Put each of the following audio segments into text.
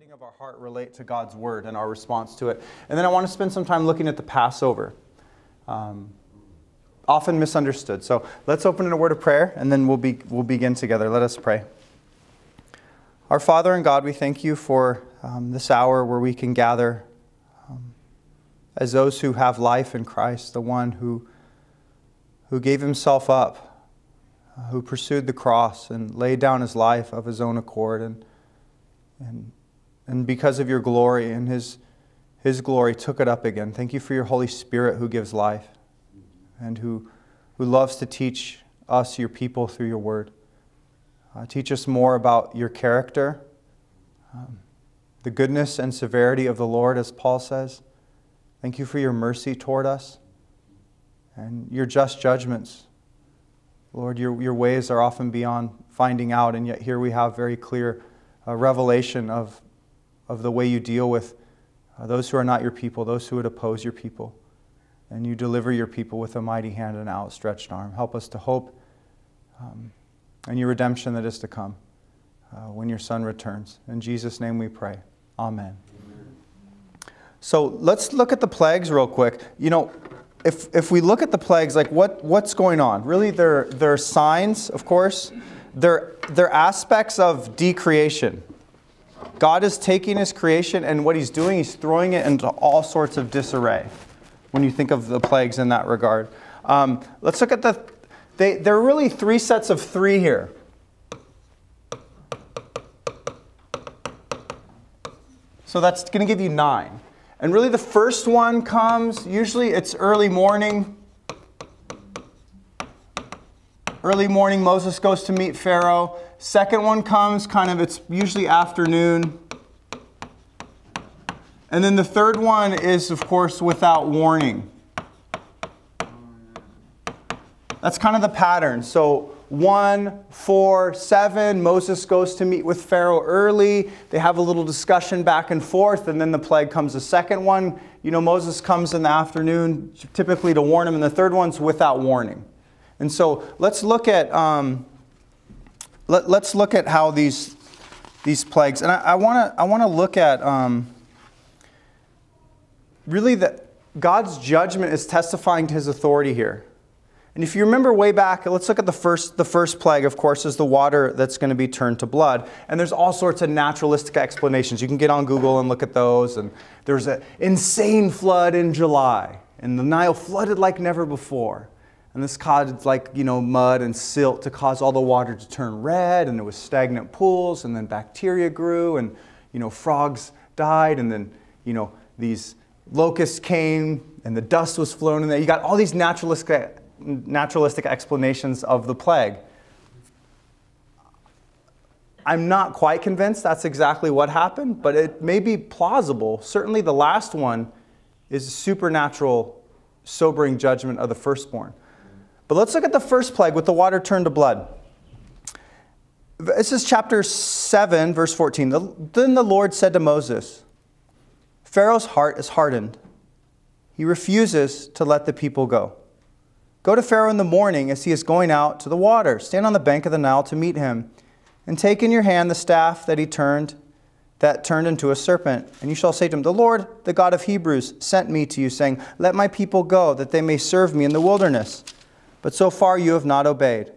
hardening of our heart relate to God's word and our response to it? And then I want to spend some time looking at the Passover. Um, often misunderstood. So let's open in a word of prayer and then we'll, be, we'll begin together. Let us pray. Our Father and God, we thank you for um, this hour where we can gather um, as those who have life in Christ, the one who, who gave himself up, uh, who pursued the cross and laid down his life of his own accord. And, and, and because of your glory and his, his glory, took it up again. Thank you for your Holy Spirit who gives life and who, who loves to teach us, your people, through your word. Uh, teach us more about your character, um, the goodness and severity of the Lord, as Paul says. Thank you for your mercy toward us and your just judgments. Lord, your, your ways are often beyond finding out, and yet here we have very clear uh, revelation of, of the way you deal with uh, those who are not your people, those who would oppose your people and you deliver your people with a mighty hand and an outstretched arm. Help us to hope um, and your redemption that is to come uh, when your Son returns. In Jesus' name we pray. Amen. Amen. So let's look at the plagues real quick. You know, if, if we look at the plagues, like what, what's going on? Really, they're, they're signs, of course. They're, they're aspects of decreation. God is taking his creation, and what he's doing, he's throwing it into all sorts of disarray when you think of the plagues in that regard. Um, let's look at the, they, there are really three sets of three here. So that's going to give you nine. And really the first one comes, usually it's early morning. Early morning, Moses goes to meet Pharaoh. Second one comes kind of, it's usually afternoon. And then the third one is, of course, without warning. That's kind of the pattern. So, one, four, seven, Moses goes to meet with Pharaoh early. They have a little discussion back and forth, and then the plague comes the second one. You know, Moses comes in the afternoon, typically to warn him, and the third one's without warning. And so let's look at um, let, us look at how these these plagues, and I want to I want to look at. Um, really that God's judgment is testifying to his authority here. And if you remember way back, let's look at the first, the first plague, of course, is the water that's going to be turned to blood. And there's all sorts of naturalistic explanations. You can get on Google and look at those. And there's an insane flood in July, and the Nile flooded like never before. And this caused like, you know, mud and silt to cause all the water to turn red, and there was stagnant pools, and then bacteria grew, and, you know, frogs died, and then, you know, these locusts came and the dust was flown in there. You got all these naturalistic, naturalistic explanations of the plague. I'm not quite convinced that's exactly what happened, but it may be plausible. Certainly, the last one is a supernatural, sobering judgment of the firstborn. But let's look at the first plague with the water turned to blood. This is chapter 7, verse 14. Then the Lord said to Moses, Pharaoh's heart is hardened. He refuses to let the people go. Go to Pharaoh in the morning as he is going out to the water. Stand on the bank of the Nile to meet him, and take in your hand the staff that he turned that turned into a serpent. And you shall say to him, The Lord, the God of Hebrews, sent me to you, saying, Let my people go, that they may serve me in the wilderness. But so far you have not obeyed.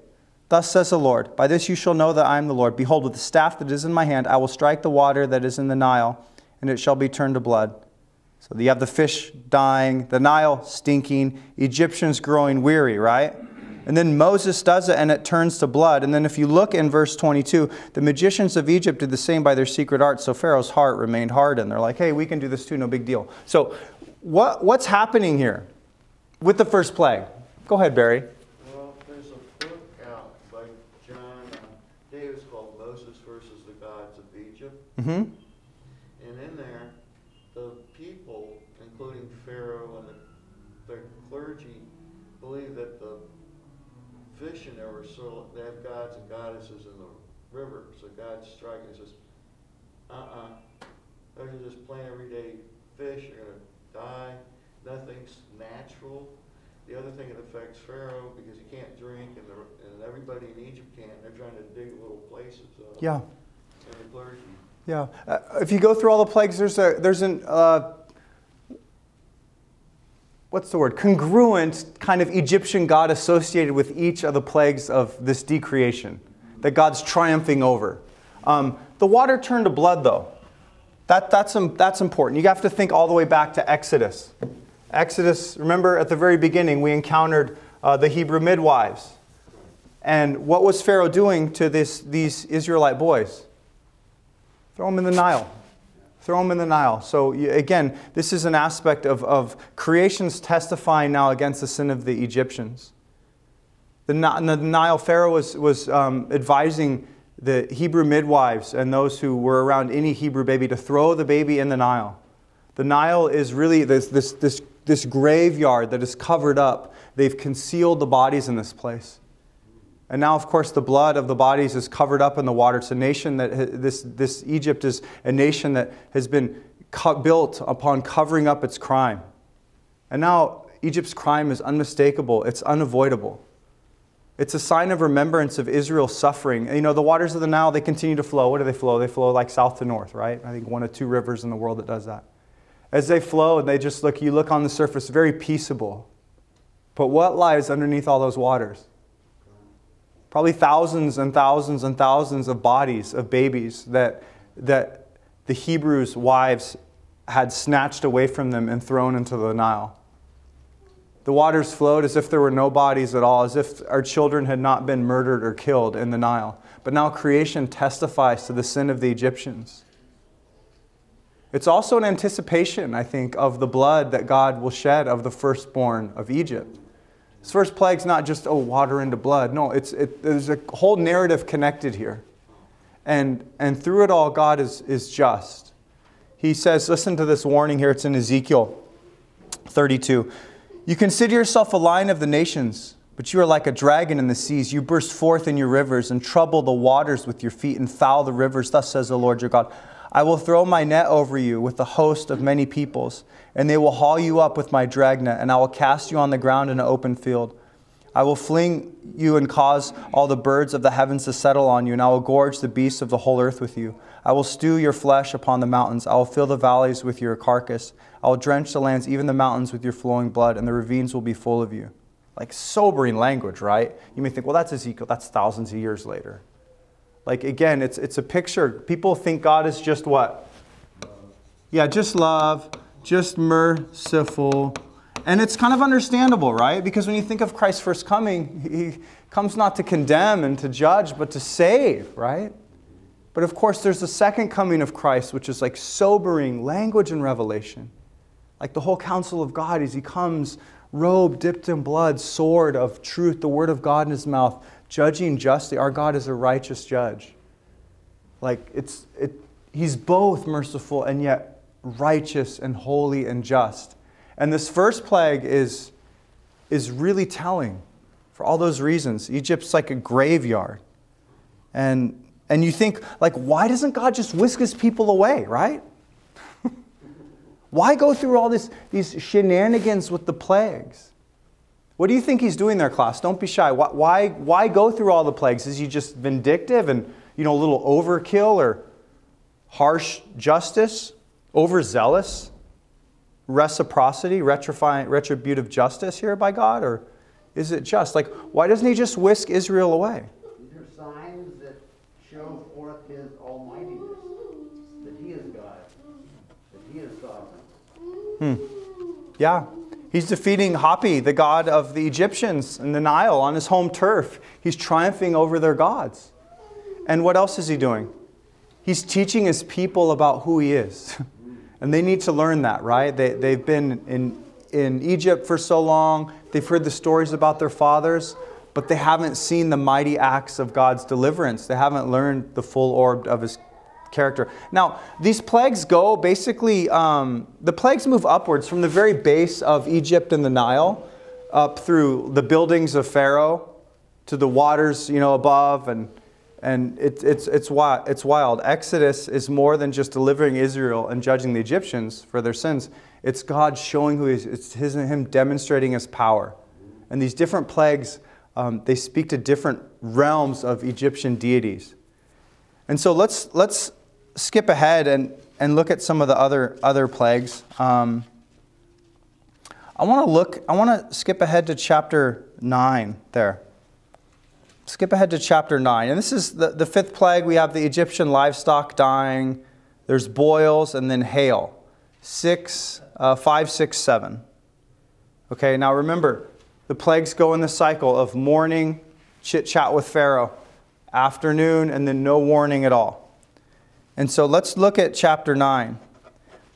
Thus says the Lord, By this you shall know that I am the Lord. Behold, with the staff that is in my hand, I will strike the water that is in the Nile and it shall be turned to blood. So you have the fish dying, the Nile stinking, Egyptians growing weary, right? And then Moses does it and it turns to blood. And then if you look in verse 22, the magicians of Egypt did the same by their secret arts. So Pharaoh's heart remained hardened. They're like, hey, we can do this too, no big deal. So what, what's happening here with the first plague? Go ahead, Barry. Well, there's a book out by John uh, Davis called Moses versus the Gods of Egypt. Mm-hmm. And in there, the people, including Pharaoh and the, the clergy, believe that the fish in there were so they have gods and goddesses in the river. So God's striking and says, uh-uh, those are just plain everyday fish. They're going to die. Nothing's natural. The other thing it affects Pharaoh because he can't drink, and, the, and everybody in Egypt can't. They're trying to dig little places. Uh, yeah. And the clergy. Yeah. Uh, if you go through all the plagues, there's a there's an uh, what's the word congruent kind of Egyptian god associated with each of the plagues of this decreation that God's triumphing over. Um, the water turned to blood, though. That, that's, um, that's important. You have to think all the way back to Exodus. Exodus, remember at the very beginning, we encountered uh, the Hebrew midwives. And what was Pharaoh doing to this, these Israelite boys? Throw them in the Nile. Throw them in the Nile. So, again, this is an aspect of, of creation's testifying now against the sin of the Egyptians. The, the Nile Pharaoh was, was um, advising the Hebrew midwives and those who were around any Hebrew baby to throw the baby in the Nile. The Nile is really this, this, this, this graveyard that is covered up. They've concealed the bodies in this place. And now, of course, the blood of the bodies is covered up in the water. It's a nation that, this, this Egypt is a nation that has been built upon covering up its crime. And now Egypt's crime is unmistakable, it's unavoidable. It's a sign of remembrance of Israel's suffering. You know, the waters of the Nile, they continue to flow. What do they flow? They flow like south to north, right? I think one of two rivers in the world that does that. As they flow, and they just look, you look on the surface, very peaceable. But what lies underneath all those waters? Probably thousands and thousands and thousands of bodies of babies that, that the Hebrews' wives had snatched away from them and thrown into the Nile. The waters flowed as if there were no bodies at all, as if our children had not been murdered or killed in the Nile. But now creation testifies to the sin of the Egyptians. It's also an anticipation, I think, of the blood that God will shed of the firstborn of Egypt. This first plague's not just, oh, water into blood. No, it's, it, there's a whole narrative connected here. And, and through it all, God is, is just. He says, listen to this warning here. It's in Ezekiel 32. You consider yourself a lion of the nations, but you are like a dragon in the seas. You burst forth in your rivers and trouble the waters with your feet and foul the rivers. Thus says the Lord your God. I will throw my net over you with the host of many peoples, and they will haul you up with my dragnet, and I will cast you on the ground in an open field. I will fling you and cause all the birds of the heavens to settle on you, and I will gorge the beasts of the whole earth with you. I will stew your flesh upon the mountains. I will fill the valleys with your carcass. I will drench the lands, even the mountains, with your flowing blood, and the ravines will be full of you. Like sobering language, right? You may think, well, that's Ezekiel, that's thousands of years later. Like, again, it's, it's a picture. People think God is just what? Yeah, just love, just merciful. And it's kind of understandable, right? Because when you think of Christ's first coming, he comes not to condemn and to judge, but to save, right? But of course, there's the second coming of Christ, which is like sobering language and revelation. Like the whole counsel of God as he comes, robe dipped in blood, sword of truth, the word of God in his mouth, judging justly. Our God is a righteous judge. Like it's it, he's both merciful and yet righteous and holy and just. And this first plague is, is really telling for all those reasons. Egypt's like a graveyard. And, and you think, like, why doesn't God just whisk his people away, right? Why go through all this, these shenanigans with the plagues? What do you think he's doing there, class? Don't be shy. Why, why, why go through all the plagues? Is he just vindictive and you know a little overkill or harsh justice, overzealous reciprocity, retributive justice here by God, or is it just like why doesn't he just whisk Israel away? These are signs that show forth his almightiness, that he is God, that he is sovereign. Hmm. Yeah. He's defeating Hapi, the god of the Egyptians in the Nile, on his home turf. He's triumphing over their gods. And what else is he doing? He's teaching his people about who he is. and they need to learn that, right? They, they've been in, in Egypt for so long, they've heard the stories about their fathers, but they haven't seen the mighty acts of God's deliverance. They haven't learned the full orb of his character. Now, these plagues go basically, um, the plagues move upwards from the very base of Egypt and the Nile up through the buildings of Pharaoh to the waters, you know, above, and and it, it's it's wild. It's wild. Exodus is more than just delivering Israel and judging the Egyptians for their sins. It's God showing who He is. It's his, Him demonstrating His power, and these different plagues um, they speak to different realms of Egyptian deities. And so let's let's skip ahead and, and look at some of the other, other plagues. Um, I want to look, I want to skip ahead to chapter 9 there. Skip ahead to chapter 9. And this is the, the fifth plague. We have the Egyptian livestock dying, there's boils, and then hail. Six, uh, five, six, seven. Okay, now remember, the plagues go in the cycle of morning, chit chat with Pharaoh, afternoon, and then no warning at all. And so let's look at chapter 9.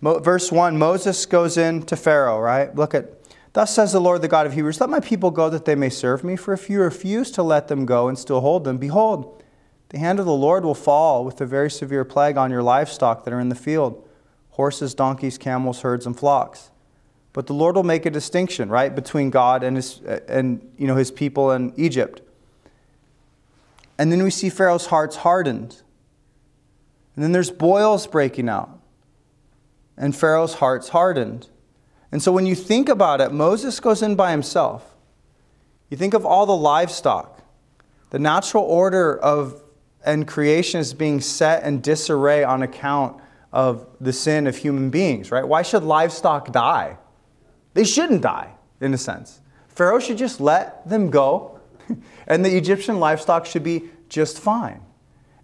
Mo- verse 1 Moses goes in to Pharaoh, right? Look at, Thus says the Lord, the God of Hebrews, Let my people go that they may serve me. For if you refuse to let them go and still hold them, behold, the hand of the Lord will fall with a very severe plague on your livestock that are in the field horses, donkeys, camels, herds, and flocks. But the Lord will make a distinction, right, between God and his, and, you know, his people and Egypt. And then we see Pharaoh's heart's hardened. And then there's boils breaking out. And Pharaoh's heart's hardened. And so when you think about it, Moses goes in by himself. You think of all the livestock. The natural order of and creation is being set in disarray on account of the sin of human beings, right? Why should livestock die? They shouldn't die, in a sense. Pharaoh should just let them go, and the Egyptian livestock should be just fine.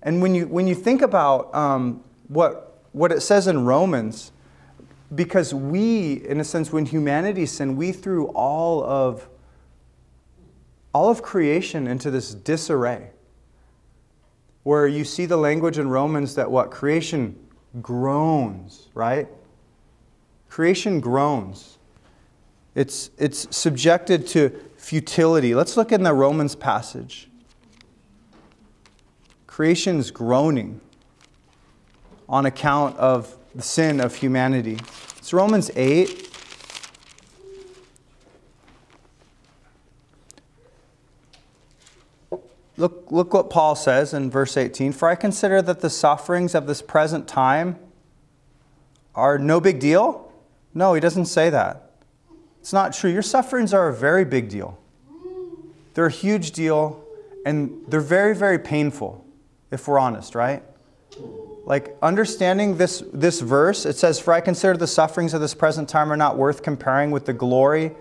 And when you, when you think about um, what, what it says in Romans, because we, in a sense, when humanity sinned, we threw all of, all of creation into this disarray. Where you see the language in Romans that what? Creation groans, right? Creation groans. It's, it's subjected to futility. Let's look in the Romans passage. Creation's groaning on account of the sin of humanity. It's Romans 8. Look, look what Paul says in verse 18. For I consider that the sufferings of this present time are no big deal. No, he doesn't say that. It's not true. Your sufferings are a very big deal. They're a huge deal, and they're very, very painful, if we're honest, right? Like understanding this, this verse, it says, For I consider the sufferings of this present time are not worth comparing with the glory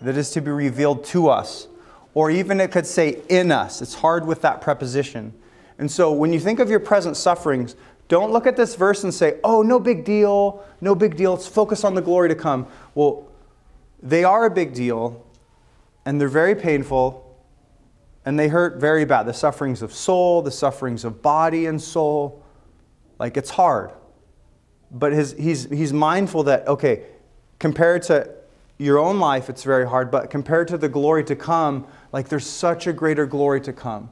that is to be revealed to us or even it could say in us. It's hard with that preposition. And so when you think of your present sufferings, don't look at this verse and say, oh, no big deal, no big deal, let's focus on the glory to come. Well, they are a big deal, and they're very painful, and they hurt very bad. The sufferings of soul, the sufferings of body and soul, like it's hard. But his, he's, he's mindful that, okay, compared to your own life, it's very hard, but compared to the glory to come, like there's such a greater glory to come.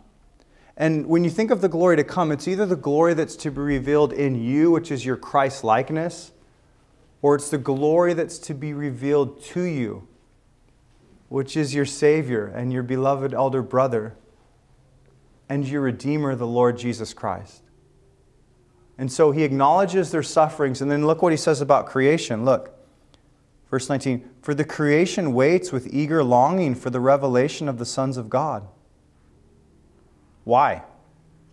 And when you think of the glory to come, it's either the glory that's to be revealed in you, which is your Christ likeness, or it's the glory that's to be revealed to you, which is your Savior and your beloved elder brother and your Redeemer, the Lord Jesus Christ. And so he acknowledges their sufferings, and then look what he says about creation. Look. Verse 19 For the creation waits with eager longing for the revelation of the sons of God. Why?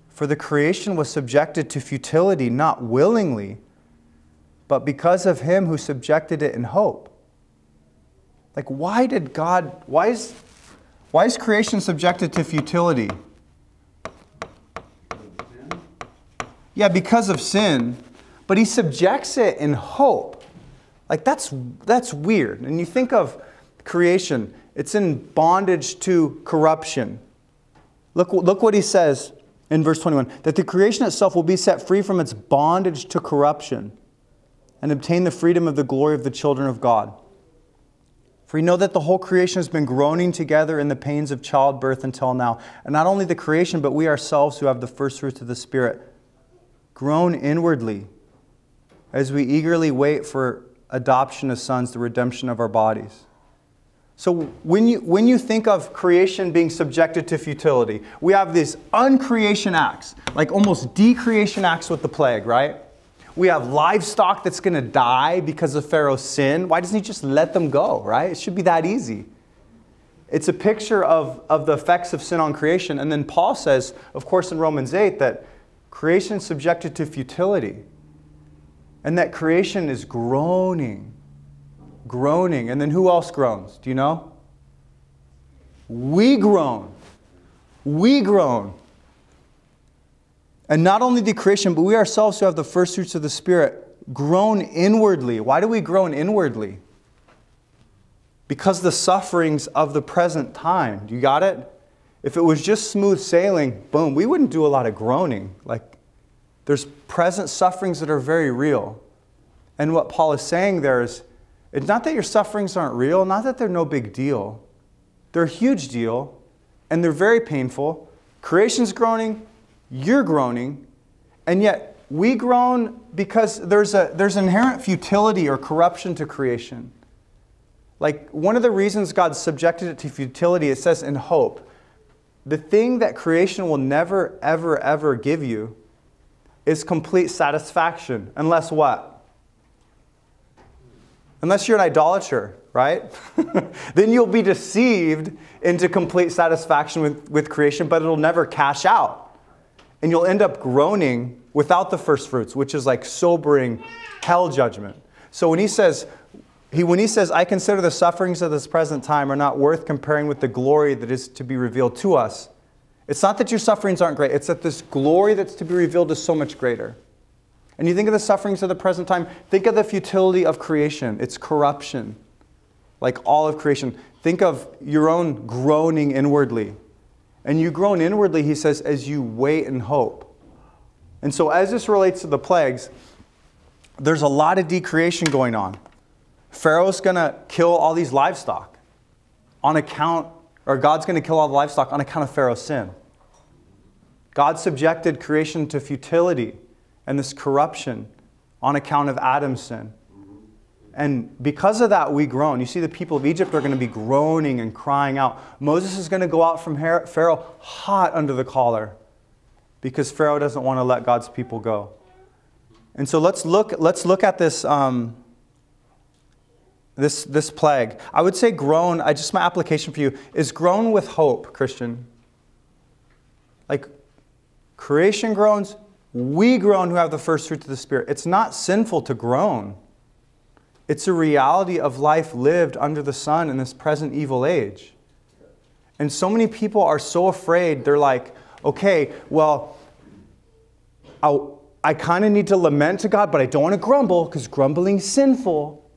For the creation was subjected to futility, not willingly, but because of him who subjected it in hope. Like, why did God, why is, why is creation subjected to futility? Yeah, because of sin, but he subjects it in hope. Like that's that's weird. And you think of creation, it's in bondage to corruption. Look, look what he says in verse 21 that the creation itself will be set free from its bondage to corruption and obtain the freedom of the glory of the children of God. For we know that the whole creation has been groaning together in the pains of childbirth until now. And not only the creation, but we ourselves who have the first fruits of the Spirit groan inwardly as we eagerly wait for adoption as sons, the redemption of our bodies. So when you, when you think of creation being subjected to futility, we have these uncreation acts, like almost decreation acts with the plague, right? We have livestock that's going to die because of Pharaoh's sin. Why doesn't he just let them go, right? It should be that easy. It's a picture of, of the effects of sin on creation. And then Paul says, of course, in Romans 8, that creation is subjected to futility. And that creation is groaning, groaning. And then who else groans? Do you know? We groan. We groan. And not only the creation, but we ourselves who have the first fruits of the Spirit groan inwardly. Why do we groan inwardly? Because the sufferings of the present time. You got it? If it was just smooth sailing, boom, we wouldn't do a lot of groaning. Like, there's present sufferings that are very real. And what Paul is saying there is it's not that your sufferings aren't real, not that they're no big deal. They're a huge deal, and they're very painful. Creation's groaning, you're groaning, and yet we groan because there's, a, there's inherent futility or corruption to creation. Like one of the reasons God subjected it to futility, it says in hope. The thing that creation will never, ever, ever give you is complete satisfaction. Unless what? Unless you're an idolater, right? then you'll be deceived into complete satisfaction with, with creation, but it'll never cash out. And you'll end up groaning without the first fruits, which is like sobering hell judgment. So when he says, he, when he says, I consider the sufferings of this present time are not worth comparing with the glory that is to be revealed to us, it's not that your sufferings aren't great, it's that this glory that's to be revealed is so much greater. And you think of the sufferings of the present time, think of the futility of creation, its corruption, like all of creation. Think of your own groaning inwardly. And you groan inwardly, he says, as you wait and hope. And so, as this relates to the plagues, there's a lot of decreation going on. Pharaoh's going to kill all these livestock on account, or God's going to kill all the livestock on account of Pharaoh's sin. God subjected creation to futility and this corruption on account of Adam's sin. And because of that, we groan. You see, the people of Egypt are going to be groaning and crying out. Moses is going to go out from Pharaoh hot under the collar because Pharaoh doesn't want to let God's people go. And so let's look, let's look at this, um, this, this plague. I would say groan, I just my application for you is groan with hope, Christian. Like creation groans, we groan who have the first fruit of the Spirit. It's not sinful to groan. It's a reality of life lived under the sun in this present evil age. And so many people are so afraid, they're like, okay, well, I'll, i kind of need to lament to God, but I don't want to grumble because grumbling's sinful.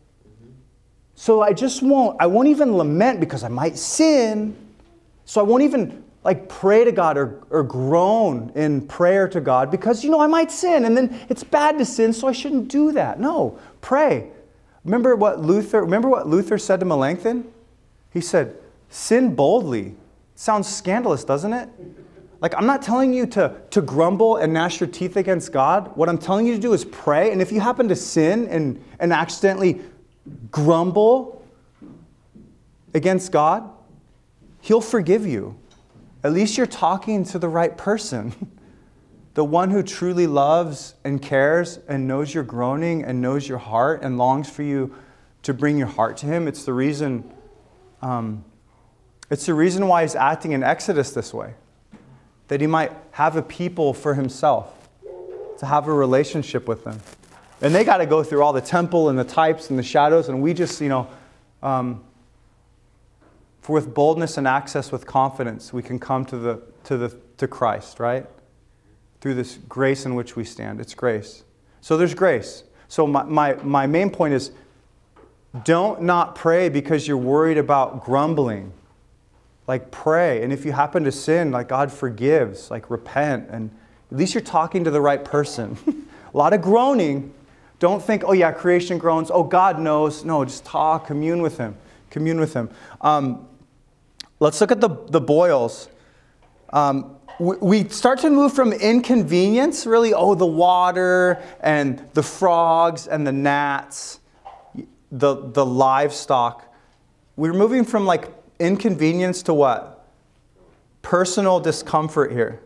So I just won't, I won't even lament because I might sin. So I won't even like pray to God or, or groan in prayer to God because, you know, I might sin and then it's bad to sin, so I shouldn't do that. No, pray. Remember what Luther, remember what Luther said to Melanchthon? He said, sin boldly. Sounds scandalous, doesn't it? Like, I'm not telling you to, to grumble and gnash your teeth against God. What I'm telling you to do is pray. And if you happen to sin and, and accidentally grumble against God, He'll forgive you. At least you're talking to the right person. the one who truly loves and cares and knows your groaning and knows your heart and longs for you to bring your heart to Him. It's the reason. Um, it's the reason why he's acting in Exodus this way that he might have a people for himself, to have a relationship with them. And they got to go through all the temple and the types and the shadows, and we just, you know, um, for with boldness and access with confidence, we can come to, the, to, the, to Christ, right? Through this grace in which we stand. It's grace. So there's grace. So my, my, my main point is don't not pray because you're worried about grumbling like pray. And if you happen to sin, like God forgives, like repent. And at least you're talking to the right person. a lot of groaning. Don't think, oh yeah, creation groans. Oh, God knows. No, just talk, commune with Him. Commune with Him. Um, let's look at the, the boils. Um, we, start to move from inconvenience, really, oh, the water and the frogs and the gnats, the, the livestock. We're moving from like inconvenience to what? Personal discomfort here.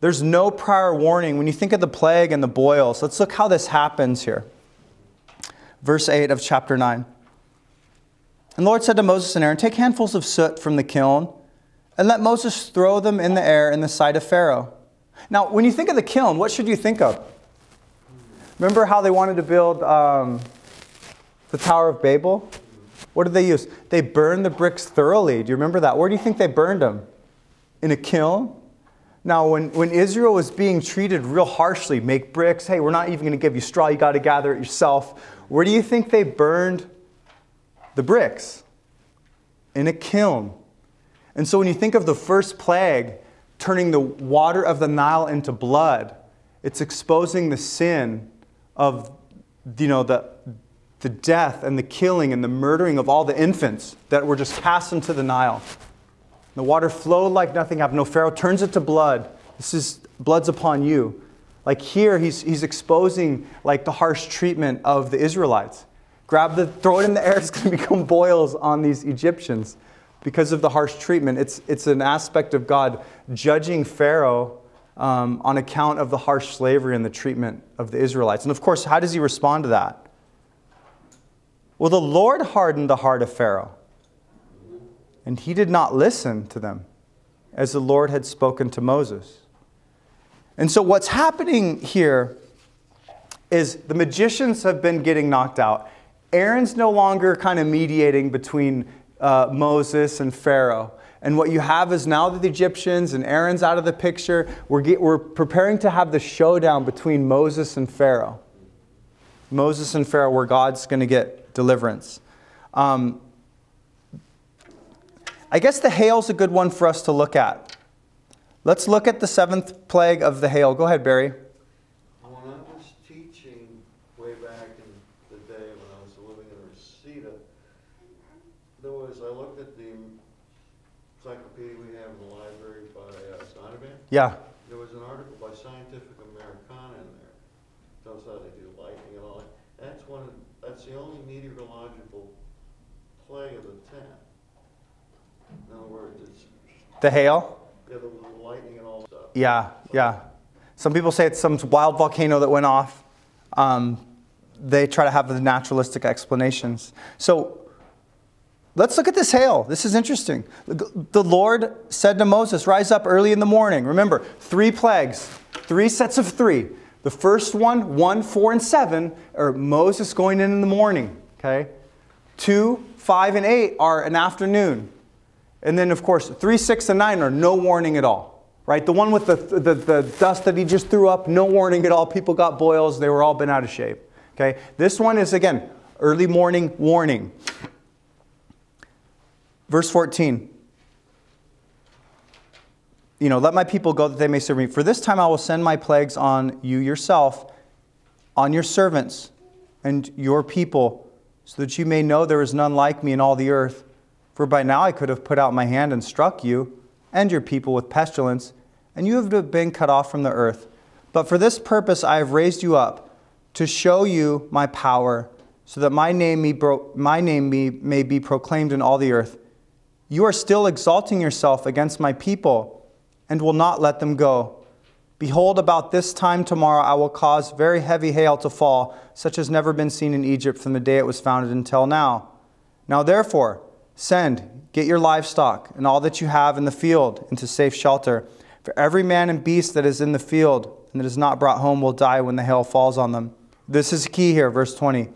There's no prior warning. When you think of the plague and the boils, let's look how this happens here. Verse 8 of chapter 9. And the Lord said to Moses and Aaron, Take handfuls of soot from the kiln, and let Moses throw them in the air in the sight of Pharaoh. Now, when you think of the kiln, what should you think of? Remember how they wanted to build um, the Tower of Babel? What did they use? They burned the bricks thoroughly. Do you remember that? Where do you think they burned them? In a kiln? Now, when, when Israel was being treated real harshly, make bricks, hey, we're not even going to give you straw, you got to gather it yourself. Where do you think they burned the bricks? In a kiln. And so when you think of the first plague, turning the water of the Nile into blood, it's exposing the sin of you know, the, the death and the killing and the murdering of all the infants that were just cast into the Nile. The water flowed like nothing happened. No, Pharaoh turns it to blood. This is blood's upon you. Like here, he's, he's exposing like the harsh treatment of the Israelites. Grab the, throw it in the air, it's going to become boils on these Egyptians because of the harsh treatment. It's, it's an aspect of God judging Pharaoh um, on account of the harsh slavery and the treatment of the Israelites. And of course, how does he respond to that? Well, the Lord hardened the heart of Pharaoh, and he did not listen to them as the Lord had spoken to Moses. And so, what's happening here is the magicians have been getting knocked out. Aaron's no longer kind of mediating between uh, Moses and Pharaoh. And what you have is now that the Egyptians and Aaron's out of the picture, we're, get, we're preparing to have the showdown between Moses and Pharaoh. Moses and Pharaoh, where God's going to get deliverance. Um, I guess the hail's a good one for us to look at. Let's look at the seventh plague of the hail. Go ahead, Barry. When I was teaching way back in the day when I was living in Reseda, there was, I looked at the encyclopedia we have in the library by uh, Donovan. Yeah. There was an article by Scientific Americana in there. Tells how they do lightning and all that. That's one, of- that's the only meteorological play of the ten. In other words, it's, The hail? yeah, the the lightning and all that stuff. Yeah, yeah. Some people say it's some wild volcano that went off. Um, they try to have the naturalistic explanations. So let's look at this hail. This is interesting. The Lord said to Moses, Rise up early in the morning. Remember, three plagues, three sets of three. The first one, one, four, and seven, are Moses going in in the morning. Okay? Two, five, and eight are an afternoon. And then, of course, 3, 6, and 9 are no warning at all. Right? The one with the, the, the dust that he just threw up, no warning at all. People got boils. They were all been out of shape. Okay? This one is, again, early morning warning. Verse 14. You know, let my people go that they may serve me. For this time I will send my plagues on you yourself, on your servants, and your people, so that you may know there is none like me in all the earth. For by now I could have put out my hand and struck you and your people with pestilence, and you have been cut off from the earth. But for this purpose I have raised you up, to show you my power, so that my name, my name may be proclaimed in all the earth. You are still exalting yourself against my people, and will not let them go. Behold, about this time tomorrow I will cause very heavy hail to fall, such as never been seen in Egypt from the day it was founded until now. Now therefore, Send, get your livestock and all that you have in the field into safe shelter. For every man and beast that is in the field and that is not brought home will die when the hail falls on them. This is key here, verse 20.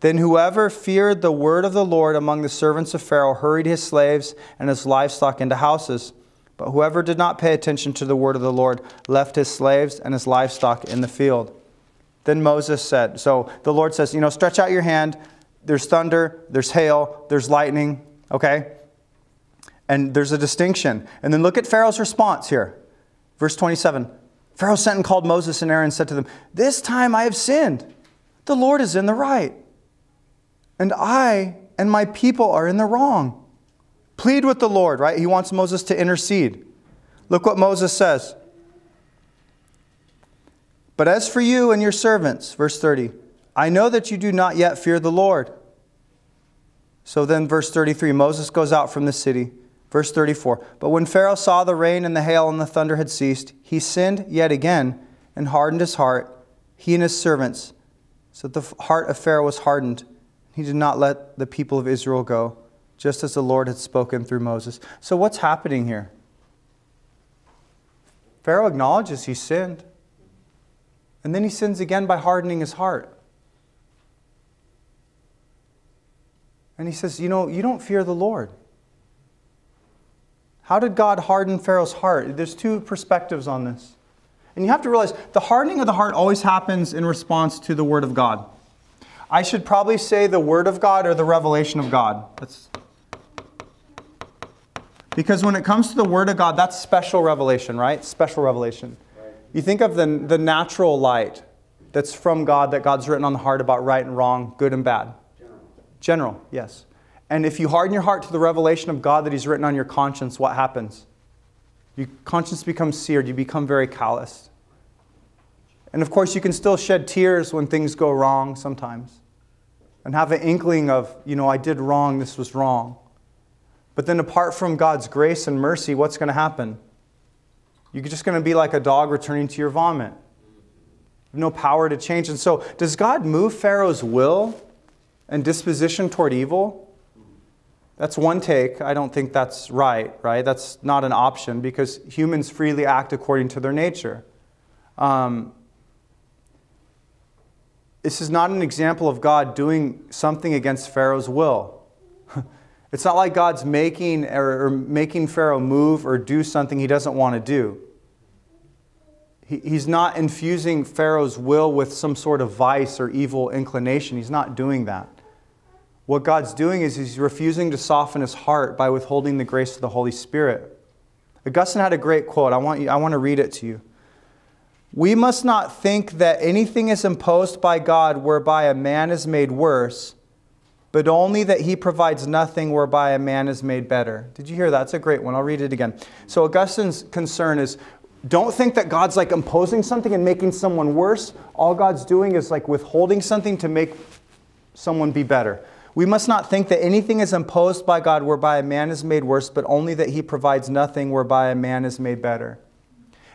Then whoever feared the word of the Lord among the servants of Pharaoh hurried his slaves and his livestock into houses. But whoever did not pay attention to the word of the Lord left his slaves and his livestock in the field. Then Moses said, So the Lord says, You know, stretch out your hand. There's thunder, there's hail, there's lightning, Okay? And there's a distinction. And then look at Pharaoh's response here. Verse 27. Pharaoh sent and called Moses and Aaron and said to them, This time I have sinned. The Lord is in the right. And I and my people are in the wrong. Plead with the Lord, right? He wants Moses to intercede. Look what Moses says. But as for you and your servants, verse 30, I know that you do not yet fear the Lord. So then, verse 33 Moses goes out from the city. Verse 34 But when Pharaoh saw the rain and the hail and the thunder had ceased, he sinned yet again and hardened his heart, he and his servants, so the heart of Pharaoh was hardened. He did not let the people of Israel go, just as the Lord had spoken through Moses. So, what's happening here? Pharaoh acknowledges he sinned. And then he sins again by hardening his heart. And he says, You know, you don't fear the Lord. How did God harden Pharaoh's heart? There's two perspectives on this. And you have to realize the hardening of the heart always happens in response to the Word of God. I should probably say the Word of God or the revelation of God. That's because when it comes to the Word of God, that's special revelation, right? Special revelation. You think of the, the natural light that's from God, that God's written on the heart about right and wrong, good and bad. General. General, yes. And if you harden your heart to the revelation of God that He's written on your conscience, what happens? Your conscience becomes seared, you become very calloused. And of course, you can still shed tears when things go wrong sometimes and have an inkling of, you know, I did wrong, this was wrong. But then, apart from God's grace and mercy, what's going to happen? You're just going to be like a dog returning to your vomit. You No power to change. And so, does God move Pharaoh's will and disposition toward evil? That's one take. I don't think that's right, right? That's not an option because humans freely act according to their nature. Um, this is not an example of God doing something against Pharaoh's will. it's not like God's making or, or, making Pharaoh move or do something he doesn't want to do. He, he's not infusing Pharaoh's will with some sort of vice or evil inclination. He's not doing that. What God's doing is he's refusing to soften his heart by withholding the grace of the Holy Spirit. Augustine had a great quote. I want, you, I want to read it to you. We must not think that anything is imposed by God whereby a man is made worse, but only that he provides nothing whereby a man is made better. Did you hear that? That's a great one. I'll read it again. So, Augustine's concern is don't think that God's like imposing something and making someone worse. All God's doing is like withholding something to make someone be better. We must not think that anything is imposed by God whereby a man is made worse, but only that he provides nothing whereby a man is made better.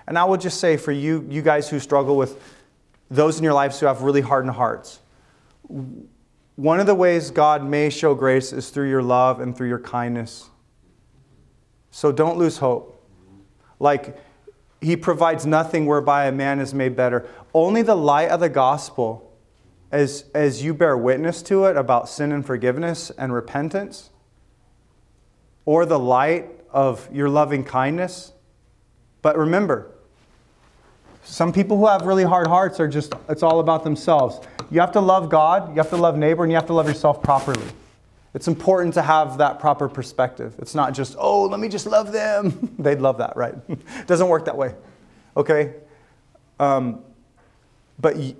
And I will just say for you, you guys who struggle with those in your lives who have really hardened hearts, one of the ways God may show grace is through your love and through your kindness. So don't lose hope. Like, he provides nothing whereby a man is made better. Only the light of the gospel, as, as you bear witness to it about sin and forgiveness and repentance, or the light of your loving kindness. But remember, some people who have really hard hearts are just, it's all about themselves. You have to love God, you have to love neighbor, and you have to love yourself properly. It's important to have that proper perspective. It's not just, oh, let me just love them. They'd love that, right? it doesn't work that way. Okay? Um, but, you,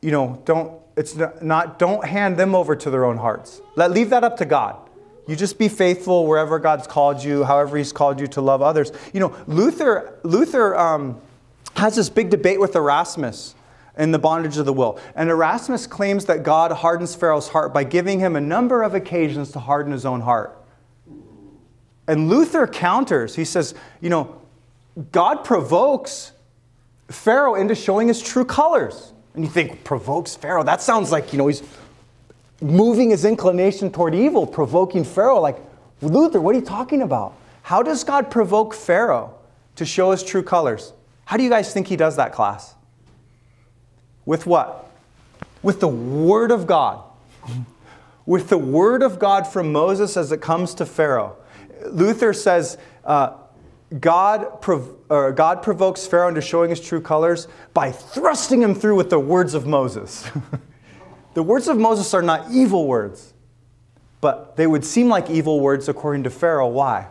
you know, don't, it's not, don't hand them over to their own hearts. Let, leave that up to God. You just be faithful wherever God's called you, however He's called you to love others. You know, Luther, Luther, um, has this big debate with Erasmus in the bondage of the will. And Erasmus claims that God hardens Pharaoh's heart by giving him a number of occasions to harden his own heart. And Luther counters. He says, you know, God provokes Pharaoh into showing his true colors. And you think, provokes Pharaoh? That sounds like, you know, he's moving his inclination toward evil, provoking Pharaoh. Like, Luther, what are you talking about? How does God provoke Pharaoh to show his true colors? How do you guys think he does that, class? With what? With the Word of God. With the Word of God from Moses as it comes to Pharaoh. Luther says uh, God, prov- God provokes Pharaoh into showing his true colors by thrusting him through with the words of Moses. the words of Moses are not evil words, but they would seem like evil words according to Pharaoh. Why?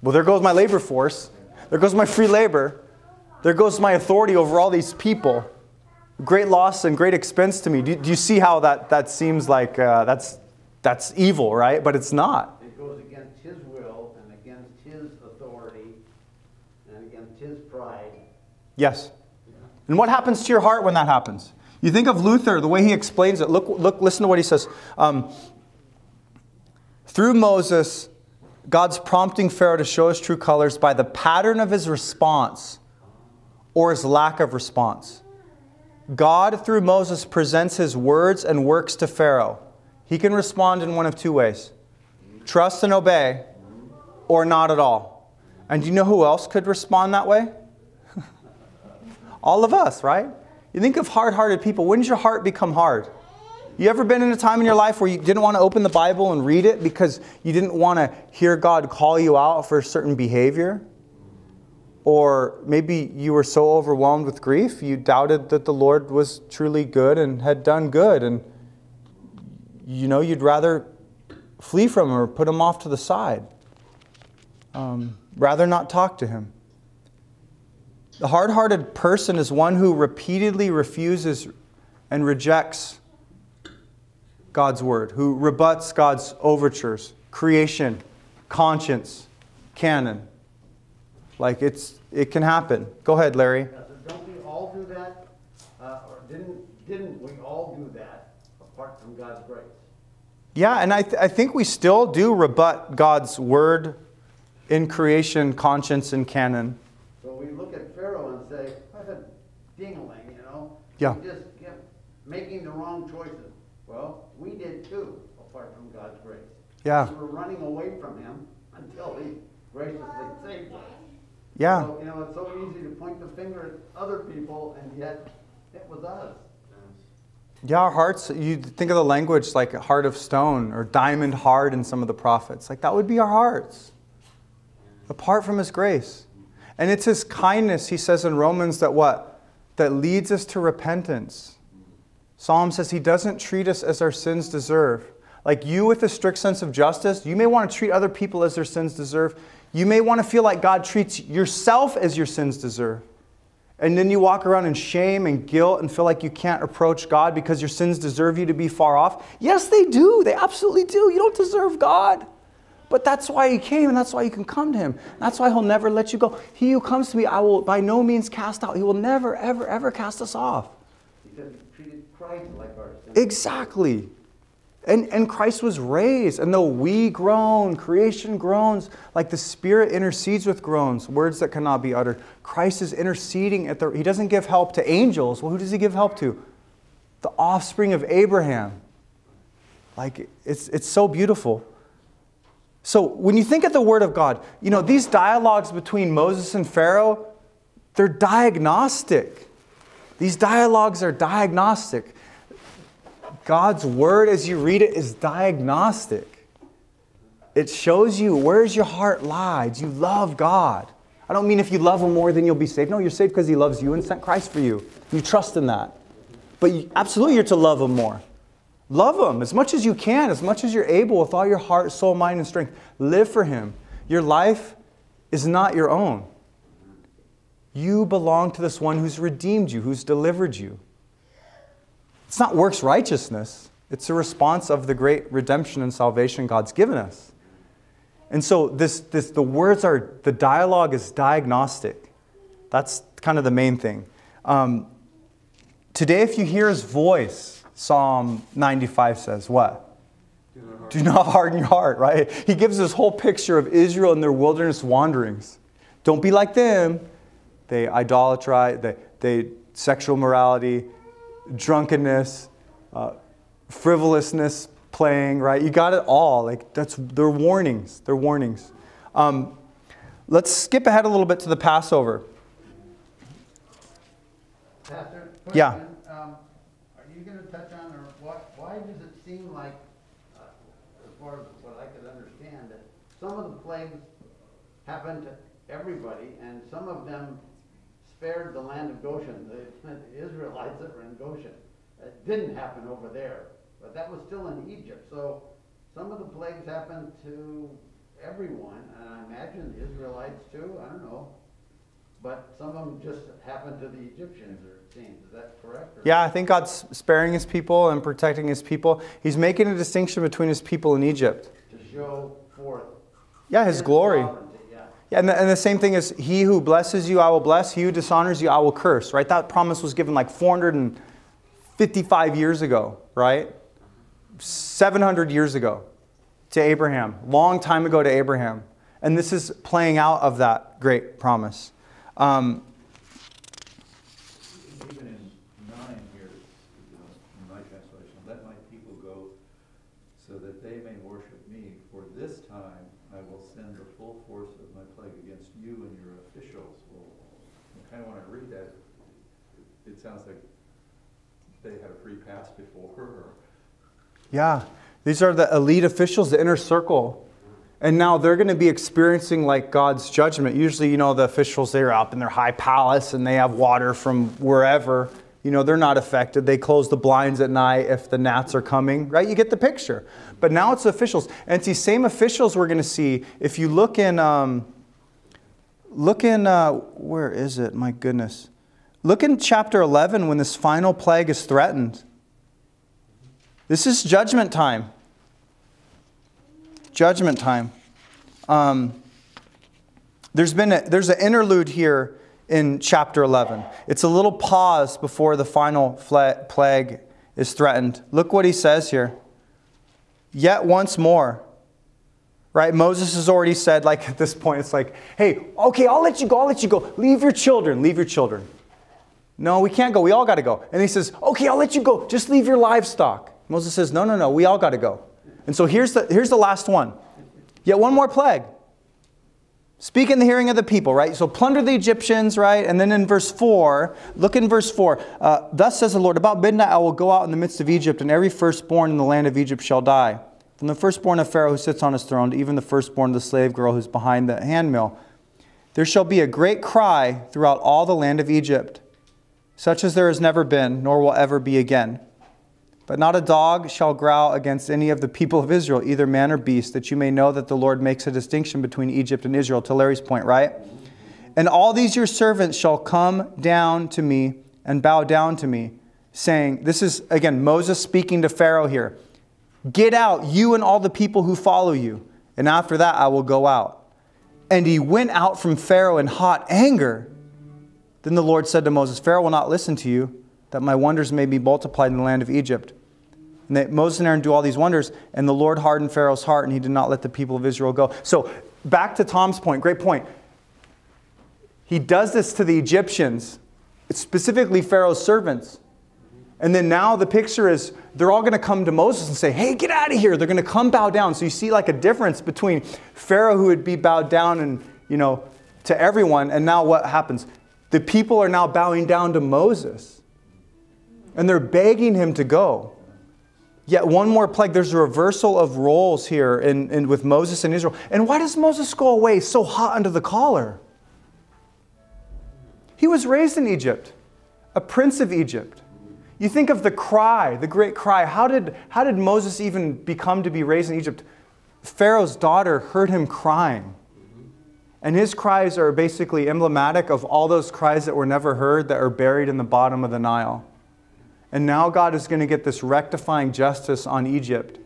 Well, there goes my labor force. There goes my free labor. There goes my authority over all these people. Great loss and great expense to me. Do, do you see how that, that seems like uh, that's, that's evil, right? But it's not. It goes against his will and against his authority and against his pride. Yes. And what happens to your heart when that happens? You think of Luther, the way he explains it. Look, look listen to what he says. Um, through Moses, God's prompting Pharaoh to show his true colors by the pattern of his response or his lack of response. God, through Moses, presents his words and works to Pharaoh. He can respond in one of two ways trust and obey, or not at all. And do you know who else could respond that way? All of us, right? You think of hard hearted people. When does your heart become hard? You ever been in a time in your life where you didn't want to open the Bible and read it because you didn't want to hear God call you out for a certain behavior? Or maybe you were so overwhelmed with grief, you doubted that the Lord was truly good and had done good. And, you know, you'd rather flee from him or put him off to the side, um, rather not talk to him. The hard hearted person is one who repeatedly refuses and rejects God's word, who rebuts God's overtures, creation, conscience, canon. Like it's, it can happen. Go ahead, Larry. Yeah, Don't we all do that? Uh, or didn't, didn't we all do that apart from God's grace? Yeah, and I, th- I think we still do rebut God's word in creation, conscience, and canon. So we look at Pharaoh and say, what a dingling, you know? Yeah. He just kept making the wrong choices. Well, we did too, apart from God's grace. Yeah. We were running away from him until he graciously saved us. Yeah. So, you know, it's so easy to point the finger at other people and yet it was us. Yeah, our hearts, you think of the language like a heart of stone or diamond hard in some of the prophets. Like that would be our hearts, apart from His grace. And it's His kindness, he says in Romans, that what? That leads us to repentance. Psalm says He doesn't treat us as our sins deserve. Like you, with a strict sense of justice, you may want to treat other people as their sins deserve. You may want to feel like God treats yourself as your sins deserve. And then you walk around in shame and guilt and feel like you can't approach God because your sins deserve you to be far off. Yes, they do. They absolutely do. You don't deserve God. But that's why He came and that's why you can come to Him. That's why He'll never let you go. He who comes to me, I will by no means cast out. He will never, ever, ever cast us off. He treated Christ like. Exactly. And, and Christ was raised. And though we groan, creation groans, like the Spirit intercedes with groans, words that cannot be uttered. Christ is interceding at the. He doesn't give help to angels. Well, who does he give help to? The offspring of Abraham. Like, it's, it's so beautiful. So when you think of the Word of God, you know, these dialogues between Moses and Pharaoh, they're diagnostic. These dialogues are diagnostic. God's word, as you read it, is diagnostic. It shows you where's your heart lies. You love God. I don't mean if you love Him more, then you'll be saved. No, you're saved because He loves you and sent Christ for you. You trust in that. But you, absolutely, you're to love Him more. Love Him as much as you can, as much as you're able, with all your heart, soul, mind, and strength. Live for Him. Your life is not your own. You belong to this one who's redeemed you, who's delivered you. It's not works righteousness, it's a response of the great redemption and salvation God's given us. And so this, this the words are the dialogue is diagnostic. That's kind of the main thing. Um, today, if you hear his voice, Psalm 95 says what? Do not harden your heart, right? He gives this whole picture of Israel in their wilderness wanderings. Don't be like them. They idolatrize, they, they sexual morality, drunkenness, uh, frivolousness, playing, right? You got it all. Like that's they're warnings. They're warnings. Um, let's skip ahead a little bit to the Passover. Pastor, Yeah. um, are you gonna touch on, or what, why does it seem like, uh, as far as what I could understand, that some of the plagues happened to everybody, and some of them spared the land of Goshen, the Israelites that were in Goshen. It didn't happen over there, but that was still in Egypt, so some of the plagues happened to everyone, and I imagine the Israelites too, I don't know. But some of them just happened to the Egyptians, or it seems, is that correct? or- Yeah, I think God's sparing his people and protecting his people. He's making a distinction between his people in Egypt. To show forth. Yeah, his glory. sovereignty, and the, and the same thing is, he who blesses you, I will bless. He who dishonors you, I will curse, right? That promise was given like 455 years ago, right? 700 years ago to Abraham, long time ago to Abraham. And this is playing out of that great promise. Um, Even in nine here, in my translation, let my people go so that they may worship me. For this time I I will send the full force of my plague against you and your officials. Well, kind of when I read that, it- it sounds like they had a free pass before, or Yeah, these are the elite officials, the inner circle. And now they're going to be experiencing like God's judgment. Usually, you know, the officials, they're up in their high palace and they have water from wherever. You know, they're not affected. They close the blinds at night if the gnats are coming, right? You get the picture. But now it's the officials. And it's these same officials we're going to see. If you look in, um, look in, uh, where is it? My goodness. Look in chapter 11 when this final plague is threatened. This is judgment time. Judgment time. Um, there's been a, there's an interlude here in chapter 11. It's a little pause before the final plague is threatened. Look what he says here. Yet once more. Right? Moses has already said, like at this point, it's like, hey, okay, I'll let you go, I'll let you go. Leave your children, leave your children. No, we can't go. We all got to go. And he says, okay, I'll let you go. Just leave your livestock. Moses says, no, no, no, we all got to go. And so here's the, here's the last one. Yet one more plague. Speak in the hearing of the people, right? So plunder the Egyptians, right? And then in verse 4, look in verse 4. Uh, Thus says the Lord, about midnight I will go out in the midst of Egypt, and every firstborn in the land of Egypt shall die. From the firstborn of Pharaoh who sits on his throne, to even the firstborn of the slave girl who's behind the handmill. There shall be a great cry throughout all the land of Egypt, such as there has never been, nor will ever be again. But not a dog shall growl against any of the people of Israel, either man or beast, that you may know that the Lord makes a distinction between Egypt and Israel, to Larry's point, right? And all these your servants shall come down to me and bow down to me, saying, This is, again, Moses speaking to Pharaoh here. Get out, you and all the people who follow you, and after that I will go out. And he went out from Pharaoh in hot anger. Then the Lord said to Moses, Pharaoh will not listen to you, that my wonders may be multiplied in the land of Egypt. And that Moses and Aaron do all these wonders, and the Lord hardened Pharaoh's heart, and he did not let the people of Israel go. So, back to Tom's point, great point. He does this to the Egyptians, specifically Pharaoh's servants. And then now the picture is they're all going to come to Moses and say, Hey, get out of here. They're going to come bow down. So you see like a difference between Pharaoh who would be bowed down and, you know, to everyone, and now what happens? The people are now bowing down to Moses. And they're begging him to go. Yet one more plague, there's a reversal of roles here in, in, with Moses and Israel. And why does Moses go away so hot under the collar? He was raised in Egypt, a prince of Egypt. You think of the cry, the great cry. How did, how did Moses even become to be raised in Egypt? Pharaoh's daughter heard him crying. And his cries are basically emblematic of all those cries that were never heard that are buried in the bottom of the Nile. And now God is going to get this rectifying justice on Egypt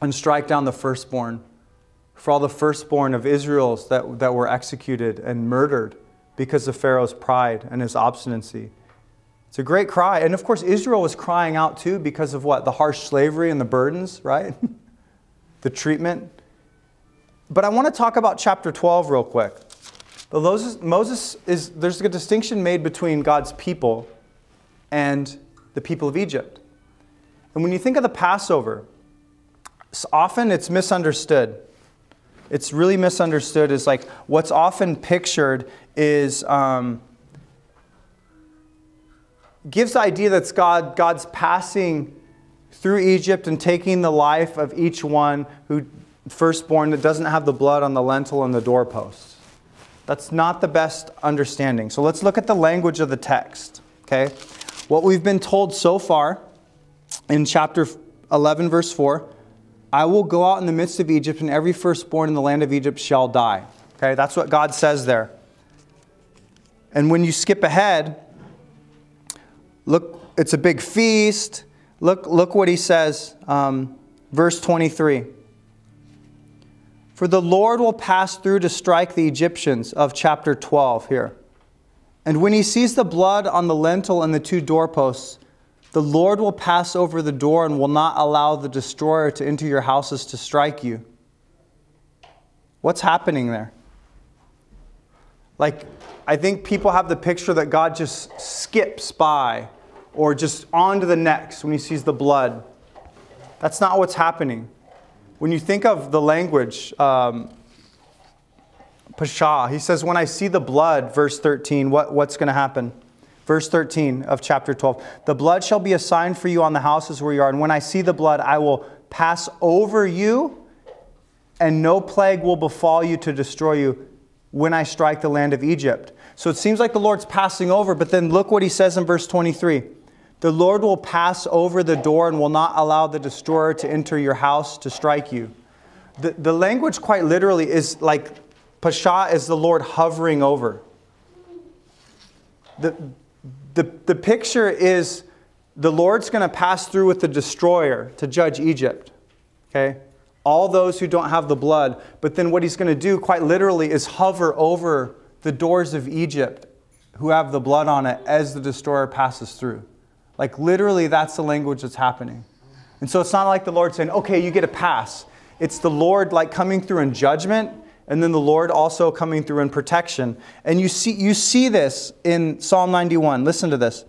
and strike down the firstborn for all the firstborn of Israel's that, that were executed and murdered because of Pharaoh's pride and his obstinacy. It's a great cry. And of course, Israel was crying out too because of what? The harsh slavery and the burdens, right? the treatment. But I want to talk about chapter 12 real quick. Moses, Moses is, there's a distinction made between God's people and the people of Egypt. And when you think of the Passover, often it's misunderstood. It's really misunderstood. Is like what's often pictured is um, gives the idea that God God's passing through Egypt and taking the life of each one who firstborn that doesn't have the blood on the lintel and the doorposts. That's not the best understanding. So let's look at the language of the text. Okay. What we've been told so far in chapter 11, verse 4 I will go out in the midst of Egypt, and every firstborn in the land of Egypt shall die. Okay, that's what God says there. And when you skip ahead, look, it's a big feast. Look, look what he says, um, verse 23. For the Lord will pass through to strike the Egyptians of chapter 12 here. And when he sees the blood on the lintel and the two doorposts, the Lord will pass over the door and will not allow the destroyer to enter your houses to strike you. What's happening there? Like, I think people have the picture that God just skips by or just on to the next when he sees the blood. That's not what's happening. When you think of the language, um, Pashah. He says, When I see the blood, verse 13, what, what's going to happen? Verse 13 of chapter 12 The blood shall be a sign for you on the houses where you are, and when I see the blood, I will pass over you, and no plague will befall you to destroy you when I strike the land of Egypt. So it seems like the Lord's passing over, but then look what he says in verse 23 The Lord will pass over the door and will not allow the destroyer to enter your house to strike you. The, the language, quite literally, is like Pashah is the Lord hovering over. The, the, the picture is the Lord's going to pass through with the destroyer to judge Egypt. Okay? All those who don't have the blood. But then what he's going to do, quite literally, is hover over the doors of Egypt who have the blood on it as the destroyer passes through. Like, literally, that's the language that's happening. And so it's not like the Lord saying, okay, you get a pass. It's the Lord like coming through in judgment and then the Lord also coming through in protection. And you see, you see this in Psalm 91. Listen to this.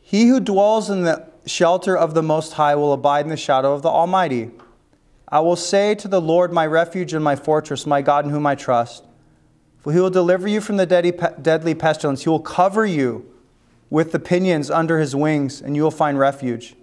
He who dwells in the shelter of the Most High will abide in the shadow of the Almighty. I will say to the Lord, my refuge and my fortress, my God in whom I trust. For he will deliver you from the deadly pestilence. He will cover you with the pinions under his wings, and you will find refuge.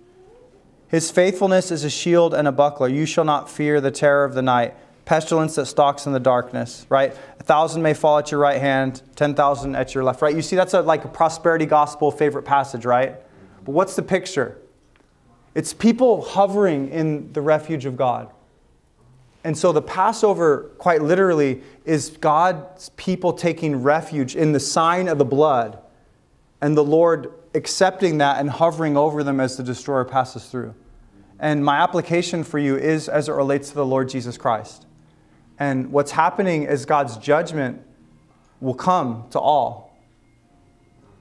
His faithfulness is a shield and a buckler. You shall not fear the terror of the night, pestilence that stalks in the darkness, right? A thousand may fall at your right hand, 10,000 at your left, right? You see, that's a, like a prosperity gospel favorite passage, right? But what's the picture? It's people hovering in the refuge of God. And so the Passover, quite literally, is God's people taking refuge in the sign of the blood and the Lord accepting that and hovering over them as the destroyer passes through. And my application for you is as it relates to the Lord Jesus Christ. And what's happening is God's judgment will come to all.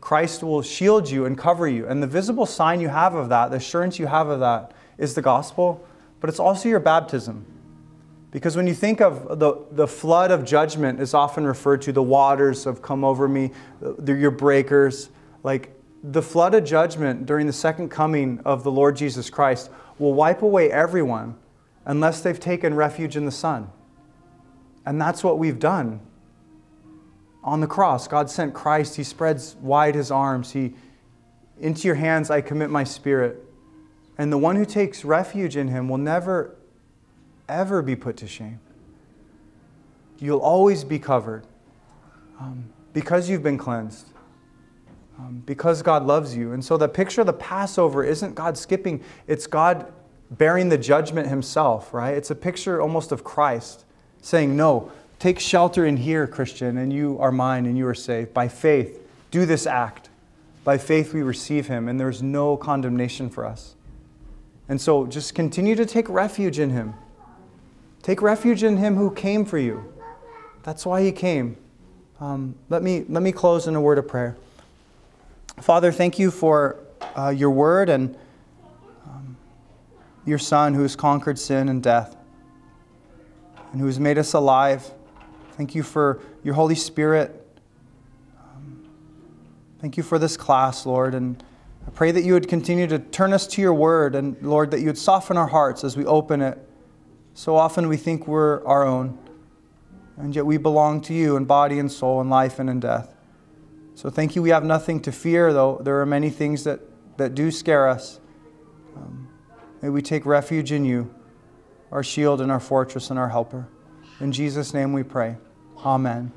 Christ will shield you and cover you. And the visible sign you have of that, the assurance you have of that, is the gospel, but it's also your baptism. Because when you think of the, the flood of judgment is often referred to, the waters have come over me, your breakers. Like the flood of judgment during the second coming of the Lord Jesus Christ will wipe away everyone unless they've taken refuge in the Son. And that's what we've done. On the cross, God sent Christ. He spreads wide his arms. He, into your hands I commit my spirit. And the one who takes refuge in him will never, ever be put to shame. You'll always be covered um, because you've been cleansed um, because God loves you. And so the picture of the Passover isn't God skipping, it's God bearing the judgment himself, right? It's a picture almost of Christ saying, No, take shelter in here, Christian, and you are mine and you are saved. By faith, do this act. By faith, we receive him, and there's no condemnation for us. And so just continue to take refuge in him. Take refuge in him who came for you. That's why he came. Um, let, me, let me close in a word of prayer. Father, thank you for uh, your word and um, your Son who has conquered sin and death and who has made us alive. Thank you for your Holy Spirit. Um, thank you for this class, Lord. And I pray that you would continue to turn us to your word and, Lord, that you would soften our hearts as we open it. So often we think we're our own, and yet we belong to you in body and soul, in life and in death. So thank you. We have nothing to fear, though there are many things that, that do scare us. Um, may we take refuge in you, our shield and our fortress and our helper. In Jesus' name we pray. Amen.